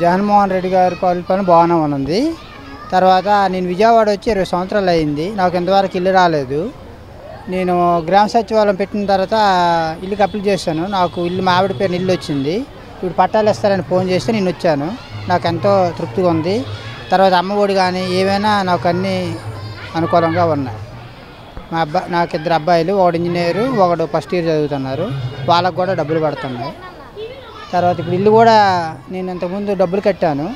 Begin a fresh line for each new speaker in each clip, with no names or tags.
జగన్మోహన్ రెడ్డి గారి పరిపాలన బాగానే ఉంది తర్వాత నేను విజయవాడ వచ్చి ఇరవై సంవత్సరాలు అయింది. నాకు ఇంతవరకు ఇల్లు రాలేదు. నేను గ్రామ సచివాలయం పెట్టిన తర్వాత ఇల్లుకి అప్లై చేశాను. నాకు ఇల్లు మా ఆవిడ పేరు ఇల్లు వచ్చింది. ఇప్పుడు పట్టాలు ఇస్తారని ఫోన్ చేస్తే నేను వచ్చాను. నాకు ఎంతో తృప్తిగా ఉంది. తర్వాత అమ్మ ఒడి కానీ ఏమైనా నాకు అన్నీ అనుకూలంగా ఉన్నాయి. మా అబ్బా నాకు ఇద్దరు అబ్బాయిలు ఒకడు ఇంజనీరు ఒకడు ఫస్ట్ ఇయర్ చదువుతున్నారు. వాళ్ళకు కూడా డబ్బులు పడుతున్నాయి. తర్వాత ఇప్పుడు ఇల్లు కూడా నేను ఇంతకుముందు డబ్బులు కట్టాను.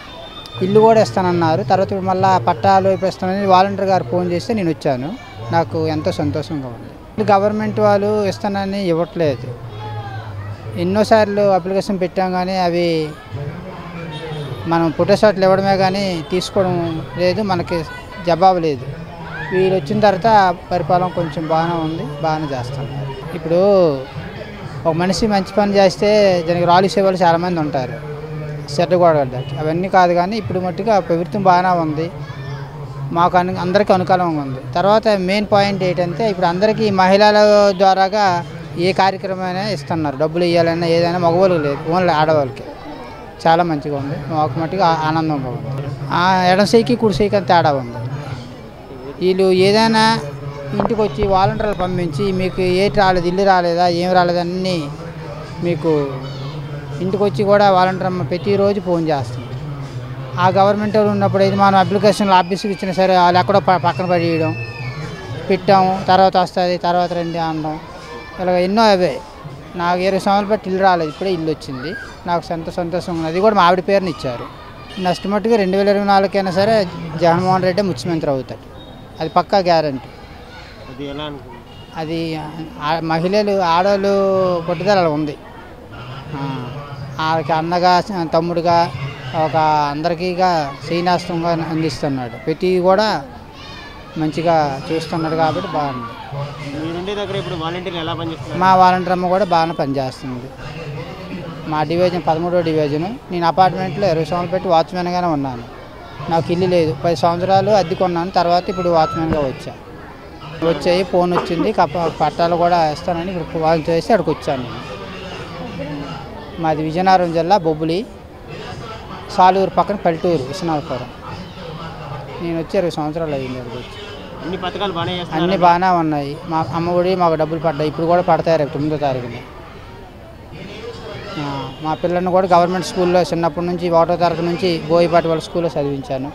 ఇల్లు కూడా ఇస్తానన్నారు. తర్వాత ఇప్పుడు మళ్ళీ పట్టాలు ఇప్పిస్తానని వాలంటీర్ గారు ఫోన్ చేస్తే నేను వచ్చాను. నాకు ఎంతో సంతోషంగా ఉంది. గవర్నమెంట్ వాళ్ళు ఇస్తానని ఇవ్వట్లేదు. ఎన్నోసార్లు అప్లికేషన్ పెట్టాం కానీ అవి మనం ఫోటోషాట్లు ఇవ్వడమే కానీ తీసుకోవడం లేదు మనకి జవాబు లేదు. వీళ్ళు వచ్చిన తర్వాత పరిపాలన కొంచెం బాగానే ఉంది బాగానే చేస్తాం ఇప్పుడు ఒక మనిషి మంచి పని చేస్తే దానికి రాళ్ళు వాళ్ళు చాలామంది ఉంటారు. చెడ్డ గొడవలకి అవన్నీ కాదు కానీ ఇప్పుడు మట్టుగా ప్రభుత్వం బాగానే ఉంది. మాకు అను అందరికీ అనుకూలంగా ఉంది. తర్వాత మెయిన్ పాయింట్ ఏంటంటే ఇప్పుడు అందరికీ మహిళల ద్వారాగా ఏ కార్యక్రమమైనా ఇస్తున్నారు. డబ్బులు ఇవ్వాలన్నా ఏదైనా మగవాళ్ళు లేదు. ఓన్లీ ఆడవాళ్ళకి. చాలా మంచిగా ఉంది. మాకు మట్టుగా ఆనందంగా ఉంది. ఆ ఎడం సైకి కుడి సైకి తేడా ఉంది. వీళ్ళు ఏదైనా ఇంటికి వచ్చి వాలంటీర్లు పంపించి మీకు ఏటి రాలేదు ఇల్లు రాలేదా ఏం రాలేదన్నీ మీకు ఇంటికి వచ్చి కూడా వాలంటీర్ అమ్మ ప్రతిరోజు ఫోన్ చేస్తుంది. ఆ గవర్నమెంట్ వాళ్ళు ఉన్నప్పుడు అయితే మనం అప్లికేషన్లు ఆఫీస్కి ఇచ్చినా సరే వాళ్ళు ఎక్కడో ప- పక్కన పడేయడం పెట్టాము తర్వాత వస్తుంది తర్వాత రండి అనడం ఇలాగ ఎన్నో అవే. నాకు ఇరవై సంవత్సరాలు బట్టి ఇల్లు రాలేదు ఇప్పుడే ఇల్లు వచ్చింది. నాకు సంత సంతోషంగా ఉన్నది. అది కూడా మా ఆవిడ పేరుని ఇచ్చారు. నెక్స్ట్ మట్టుగా రెండు వేల ఇరవై నాలుగుకైనా సరే జగన్మోహన్ రెడ్డి ముఖ్యమంత్రి అవుతాడు. అది పక్కా గ్యారంటీ.
అది ఎలా
అది మహిళలు ఆడవాళ్ళు పట్టుదల ఉంది. వాళ్ళకి అన్నగా తమ్ముడుగా ఒక అందరికీగా శ్రీనాస్తంగా అందిస్తున్నాడు. ప్రతి కూడా మంచిగా చూస్తున్నాడు కాబట్టి బాగుంది.
దగ్గర ఇప్పుడు వాలంటీర్లు ఎలా పనిచేస్తున్నారు?
మా వాలంటీర్ అమ్మ కూడా బాగానే పనిచేస్తుంది. మా డివిజన్ పదమూడో డివిజను. నేను అపార్ట్మెంట్లో ఇరవై సంవత్సరాలు పెట్టి వాచ్మెన్గానే ఉన్నాను. నాకు ఇల్లు లేదు. పది సంవత్సరాలు అద్దె కొన్నాను. తర్వాత ఇప్పుడు వాచ్మెన్గా వచ్చా. వచ్చాయి ఫోన్ వచ్చింది పట్టాలు కూడా ఇస్తానని ఇప్పుడు వాళ్ళు చేసి అక్కడికి వచ్చాను మాది విజయనగరం జిల్లా బొబ్బులి సాలూరు పక్కన పల్లెటూరు విశ్వనాథపురం. నేను వచ్చి ఇరవై సంవత్సరాలు అయ్యింది అక్కడికి వచ్చి.
అన్ని పథకాలు బాగానే చేస్తున్నారు
అన్నీ బాగానే ఉన్నాయి. మా అమ్మ ఒడి మాకు డబ్బులు పడ్డాయి. ఇప్పుడు కూడా పడతాయి రేపు తొమ్మిదో తారీఖున. మా పిల్లల్ని కూడా గవర్నమెంట్ స్కూల్లో చిన్నప్పటి నుంచి ఒకటో తరగతి నుంచి బోయిపాటి వాళ్ళ స్కూల్లో చదివించాను.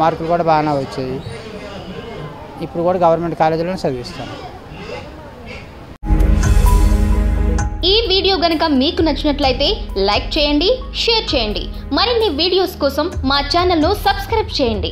మార్కులు కూడా బాగానే వచ్చాయి. ఇప్పుడు కూడా గవర్నమెంట్ కాలేజీలోనే చదివిస్తాను.
ఈ వీడియో గనుక మీకు నచ్చినట్లయితే లైక్ చేయండి షేర్ చేయండి. మరిన్ని వీడియోస్ కోసం మా ఛానల్ను సబ్స్క్రైబ్ చేయండి.